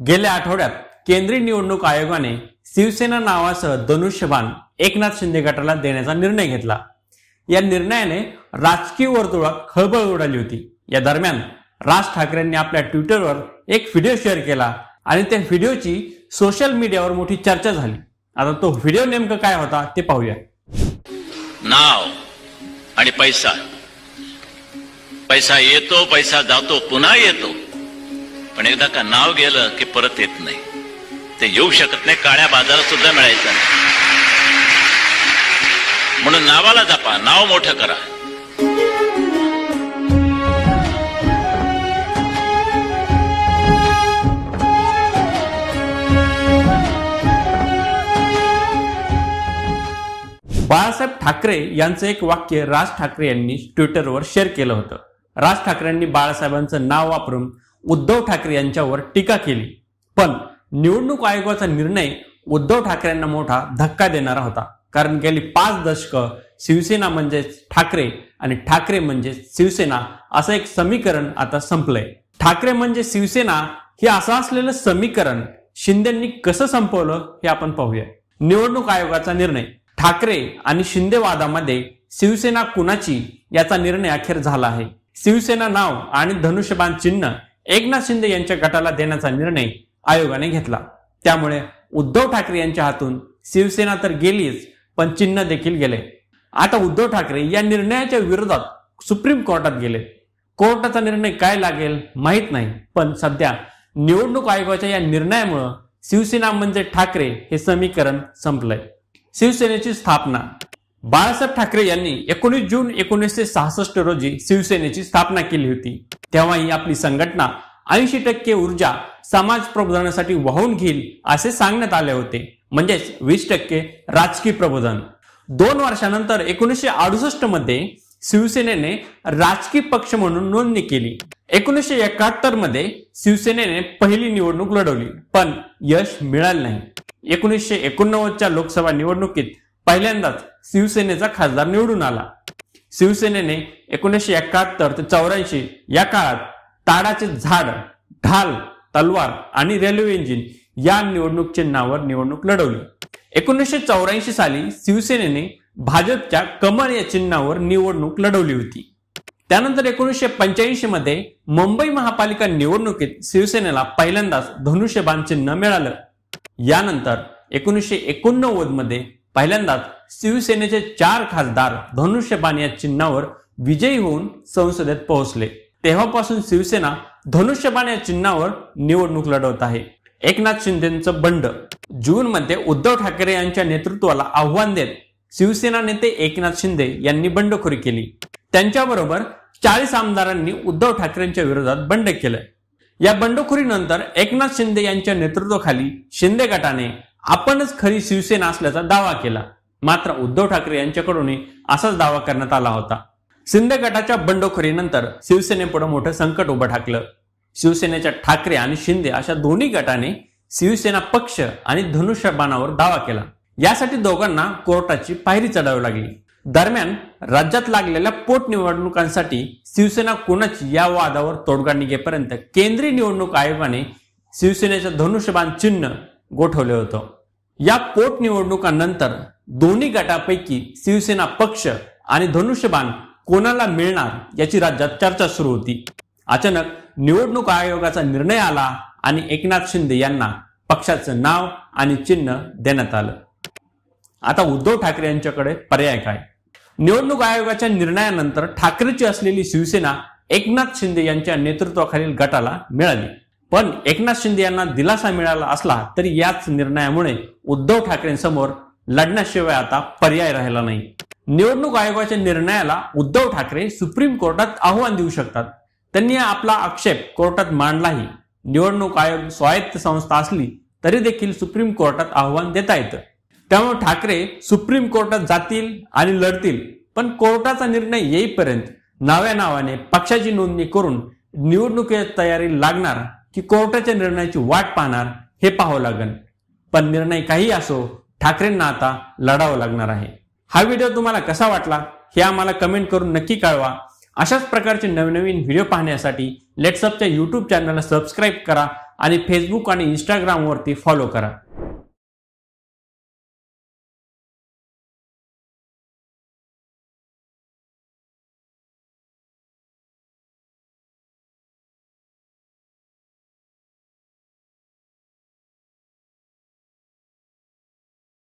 गेल्या आठवड्यात केंद्रीय निवडणूक आयोगाने शिवसेना नावासह धनुष्यबाण एकनाथ शिंदे गटाला देण्याचा निर्णय घेतला. या निर्णयाने राजकीय वर्तुळात खळबळ उडाली होती. या दरम्यान राज ठाकरेंनी आपल्या ट्विटरवर एक व्हिडिओ शेअर केला आणि त्या व्हिडिओची सोशल मीडियावर मोठी चर्चा झाली. आता तो व्हिडिओ नेमकं काय होता ते पाहूया. नाव आणि पैसा. पैसा येतो पैसा जातो पुन्हा येतो. पण एकदा का नाव गेलं की परत येत नाही. ते येऊ शकत नाही काळ्या बाजारात सुद्धा मिळायचं नाही. म्हणून नावाला जपा नाव मोठं करा. बाळासाहेब ठाकरे यांचं एक वाक्य राज ठाकरे यांनी ट्विटरवर शेअर केलं होतं. राज ठाकरेंनी बाळासाहेबांचं नाव वापरून उद्धव ठाकरे यांच्यावर टीका केली. पण निवडणूक आयोगाचा निर्णय उद्धव ठाकरेंना मोठा धक्का देणारा होता. कारण गेली पाच दशकं शिवसेना म्हणजेच ठाकरे आणि ठाकरे म्हणजे शिवसेना असं एक समीकरण आता संपलंय. ठाकरे म्हणजे शिवसेना हे असं असलेलं समीकरण शिंदेंनी कसं संपवलं हे आपण पाहूया. निवडणूक आयोगाचा निर्णय. ठाकरे आणि शिंदे वादामध्ये शिवसेना कुणाची याचा निर्णय अखेर झाला आहे? शिवसेना नाव आणि धनुष्यबाण चिन्ह एकनाथ शिंदे यांच्या गटाला देण्याचा निर्णय आयोगाने घेतला. त्यामुळे उद्धव ठाकरे यांच्या हातून शिवसेना तर गेलीच पण चिन्ह देखील गेले. आता उद्धव ठाकरे या निर्णयाच्या विरोधात सुप्रीम कोर्टात गेले. कोर्टाचा निर्णय काय लागेल माहीत नाही पण सध्या निवडणूक आयोगाच्या या निर्णयामुळं शिवसेना म्हणजे ठाकरे हे समीकरण संपलंय. शिवसेनेची स्थापना बाळासाहेब ठाकरे यांनी एकोणीस जून एकोणीसशे सहासष्ट रोजी शिवसेनेची स्थापना केली होती. तेव्हा ही आपली संघटना ऐंशी टक्के ऊर्जा समाज प्रबोधनासाठी वाहून घेईल असे सांगण्यात आले होते. म्हणजेच वीस टक्के राजकीय प्रबोधन. दोन वर्षानंतर एकोणीसशे अडुसष्टमध्ये शिवसेनेने राजकीय पक्ष म्हणून नोंदणी केली. एकोणीसशे एकाहत्तरमध्ये शिवसेनेने पहिली निवडणूक लढवली पण यश मिळालं नाही. एकोणीसशे एकोणनव्वदच्या लोकसभा निवडणुकीत पहिल्यांदाच शिवसेनेचा खासदार निवडून आला. शिवसेनेने एकोणीसशे एकाहत्तर ते चौऱ्याऐंशी या काळात ताडाचे झाड ढाल तलवार आणि रेल्वे इंजिन या निवडणूक चिन्हावर निवडणूक लढवली. एकोणीसशे चौऱ्याऐंशी साली शिवसेनेने भाजपच्या कमळ या चिन्हावर निवडणूक लढवली होती. त्यानंतर एकोणीसशे पंच्याऐंशी मध्ये मुंबई महापालिका निवडणुकीत शिवसेनेला पहिल्यांदाच धनुष्यबाण चिन्ह मिळालं. यानंतर एकोणीसशे एकोणनव्वदमध्ये पहिल्यांदाच शिवसेनेचे चार खासदार धनुष्यबाण या चिन्हावर विजयी होऊन संसदेत पोहोचले. तेव्हापासून शिवसेना धनुष्यबाण या चिन्हावर निवडणूक लढवत आहे. एकनाथ शिंदेचं बंड. जून मध्ये उद्धव ठाकरे यांच्या नेतृत्वाला आव्हान देत शिवसेना नेते एकनाथ शिंदे यांनी बंडखोरी केली. त्यांच्याबरोबर चाळीस आमदारांनी उद्धव ठाकरेंच्या विरोधात बंड केलं. या बंडखोरीनंतर एकनाथ शिंदे यांच्या नेतृत्वाखाली शिंदे गटाने आपणच खरी शिवसेना असल्याचा दावा केला. मात्र उद्धव ठाकरे यांच्याकडूनही असाच दावा करण्यात आला होता. शिंदे गटाच्या बंडखोरीनंतर शिवसेनेपुढे मोठं संकट उभं ठाकलं. शिवसेनेच्या ठाकरे आणि शिंदे अशा दोन्ही गटाने शिवसेना पक्ष आणि धनुष्यबाणावर दावा केला. यासाठी दोघांना कोर्टाची पायरी चढावी लागली. दरम्यान राज्यात लागलेल्या पोटनिवडणुकांसाठी शिवसेना कोणाची या वादावर तोडगा निघेपर्यंत केंद्रीय निवडणूक आयोगाने शिवसेनेचं धनुष्यबाण चिन्ह गोठवलं होतं. या पोटनिवडणुकांनंतर दोन्ही गटापैकी शिवसेना पक्ष आणि धनुष्यबाण कोणाला मिळणार याची राज्यात चर्चा सुरू होती. अचानक निवडणूक आयोगाचा निर्णय आला आणि एकनाथ शिंदे यांना पक्षाचं नाव आणि चिन्ह देण्यात आलं. आता उद्धव ठाकरे यांच्याकडे पर्याय काय? निवडणूक आयोगाच्या निर्णयानंतर ठाकरेची असलेली शिवसेना एकनाथ शिंदे यांच्या नेतृत्वाखालील गटाला मिळाली. पण एकनाथ शिंदे यांना दिलासा मिळाला असला तरी याच निर्णयामुळे उद्धव ठाकरेंसमोर लढण्याशिवाय आता पर्याय राहिला नाही. निवडणूक आयोगाच्या निर्णयाला उद्धव ठाकरे सुप्रीम कोर्टात आव्हान देऊ शकतात. त्यांनी आपला आक्षेप कोर्टात मांडलाही. निवडणूक आयोग स्वायत्त संस्था असली तरी देखील सुप्रीम कोर्टात आव्हान देता येतं त्यामुळे ठाकरे सुप्रीम कोर्टात जातील आणि लढतील पण कोर्टाचा निर्णय येईपर्यंत नव्या नावाने पक्षाची नोंदणी करून निवडणुकीची तयारी लागणार की कोर्टाच्या निर्णयाची वाट पाहणार हे पाहावं लागेल. पण निर्णय काही असो ठाकरेंना आता लढावं लागणार आहे. हा व्हिडिओ तुम्हाला कसा वाटला हे आम्हाला कमेंट करून नक्की कळवा. अशाच प्रकारचे नवनवीन व्हिडिओ पाहण्यासाठी लेट्सअपच्या यूट्यूब चॅनलला सबस्क्राईब करा आणि फेसबुक आणि इंस्टाग्रामवरती फॉलो करा.